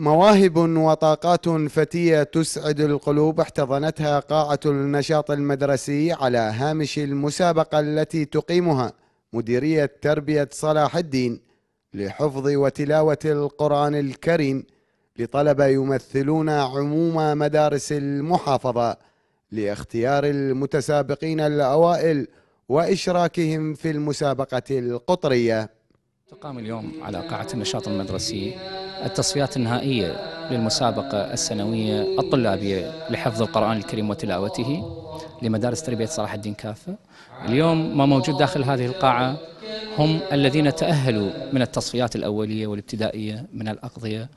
مواهب وطاقات فتية تسعد القلوب احتضنتها قاعة النشاط المدرسي على هامش المسابقة التي تقيمها مديرية تربية صلاح الدين لحفظ وتلاوة القرآن الكريم لطلبة يمثلون عموم مدارس المحافظة لاختيار المتسابقين الأوائل وإشراكهم في المسابقة القطرية. تقام اليوم على قاعة النشاط المدرسي. التصفيات النهائية للمسابقة السنوية الطلابية لحفظ القرآن الكريم وتلاوته لمدارس تربية صلاح الدين كافة. اليوم ما موجود داخل هذه القاعة هم الذين تأهلوا من التصفيات الأولية والابتدائية من الأقضية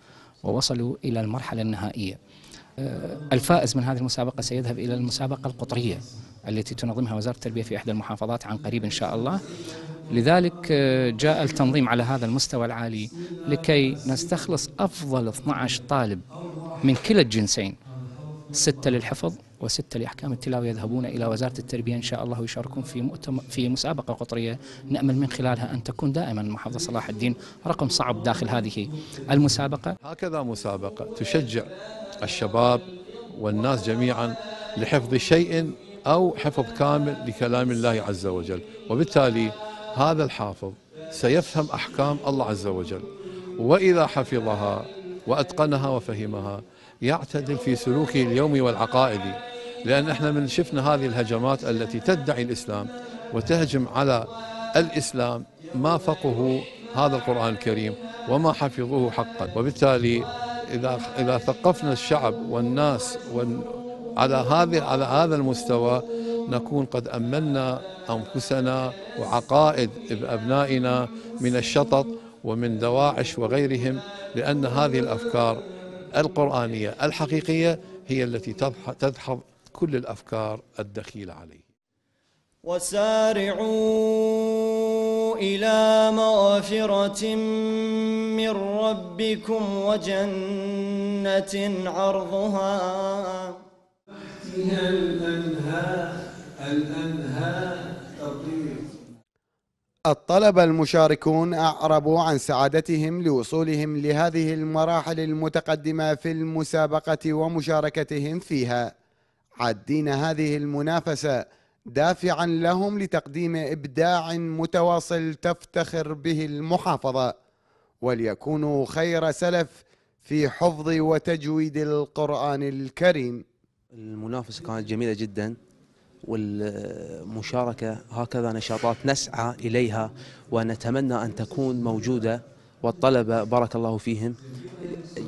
ووصلوا إلى المرحلة النهائية. آه، الفائز من هذه المسابقة سيذهب إلى المسابقة القطرية التي تنظمها وزارة التربية في إحدى المحافظات عن قريب إن شاء الله. لذلك آه، جاء التنظيم على هذا المستوى العالي لكي نستخلص أفضل 12 طالب من كلا الجنسين ستة للحفظ وستة لأحكام التلاوة يذهبون إلى وزارة التربية إن شاء الله ويشاركون في مؤتم في مسابقة قطرية نأمل من خلالها أن تكون دائما محافظة صلاح الدين. رقم صعب داخل هذه المسابقة. هكذا مسابقة تشجع الشباب والناس جميعا لحفظ شيء أو حفظ كامل لكلام الله عز وجل. وبالتالي هذا الحافظ سيفهم أحكام الله عز وجل. وإذا حفظها وأتقنها وفهمها يعتدل في سلوكه اليومي والعقائدي. لأن إحنا من شفنا هذه الهجمات التي تدعي الإسلام وتهجم على الإسلام ما فقهوا هذا القرآن الكريم وما حفظوه حقا. وبالتالي إذا إذا ثقفنا الشعب والناس على على هذا المستوى نكون قد أمنا أنفسنا وعقائد أبنائنا من الشطط ومن دواعش وغيرهم لأن هذه الأفكار القرآنية الحقيقية هي التي تدحض كل الأفكار الدخيلة عليه. وسارعوا إلى مغفرة من ربكم وجنة عرضها. فيها الأنهار الأنهار تطير الطلبة المشاركون أعربوا عن سعادتهم لوصولهم لهذه المراحل المتقدمة في المسابقة ومشاركتهم فيها. عادين هذه المنافسة دافعا لهم لتقديم إبداع متواصل تفتخر به المحافظة وليكونوا خير سلف في حفظ وتجويد القرآن الكريم. المنافسة كانت جميلة جدا. والمشاركة هكذا نشاطات نسعى إليها ونتمنى أن تكون موجودة والطلبة بارك الله فيهم.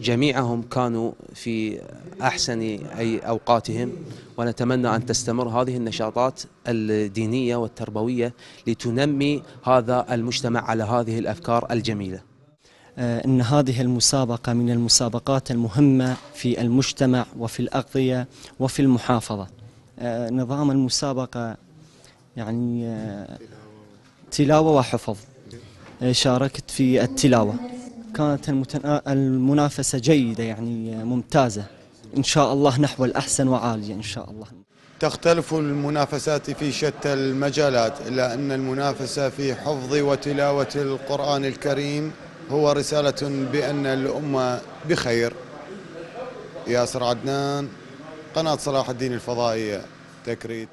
جميعهم كانوا في أحسن أي أوقاتهم ونتمنى أن تستمر هذه النشاطات الدينية والتربوية لتنمي هذا المجتمع على هذه الأفكار الجميلة. آه، أن هذه المسابقة من المسابقات المهمة في المجتمع وفي الأغذية وفي المحافظة. نظام المسابقة يعني آه، تلاوة وحفظ. شاركت في التلاوة. كانت المنافسة جيدة يعني ممتازة. إن شاء الله نحو الأحسن وعالية إن شاء الله. تختلف المنافسات في شتى المجالات إلا أن المنافسة في حفظ وتلاوة القرآن الكريم هو رسالة بأن الأمة بخير. ياسر عدنان. قناة صلاح الدين الفضائية تكريت.